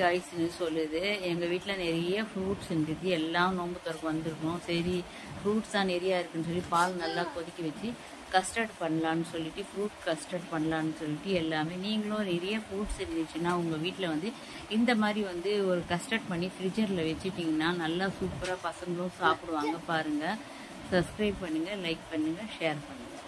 காய்ஸ்ன்னு சொல்லுது. எங்கள் வீட்டில் நிறைய ஃப்ரூட்ஸ் இருந்துச்சு எல்லாம் நோம்பு திறக்கு வந்திருக்கோம். சரி ஃப்ரூட்ஸ் தான் நிறையா இருக்குன்னு சொல்லி பால் நல்லா கொதிக்க வச்சு கஸ்டர்ட் பண்ணலான்னு சொல்லிட்டு ஃப்ரூட் கஸ்டர்ட் பண்ணலான்னு சொல்லிட்டு எல்லாமே நீங்களும் நிறைய ஃப்ரூட்ஸ் இருந்துச்சுன்னா உங்கள் வீட்டில் வந்து இந்த மாதிரி வந்து ஒரு கஸ்டர்ட் பண்ணி ஃப்ரிட்ஜரில் வச்சுட்டிங்கன்னா நல்லா சூப்பராக பசங்களும் சாப்பிடுவாங்க பாருங்கள் சப்ஸ்கிரைப் பண்ணுங்கள் லைக் பண்ணுங்கள் ஷேர் பண்ணுங்கள்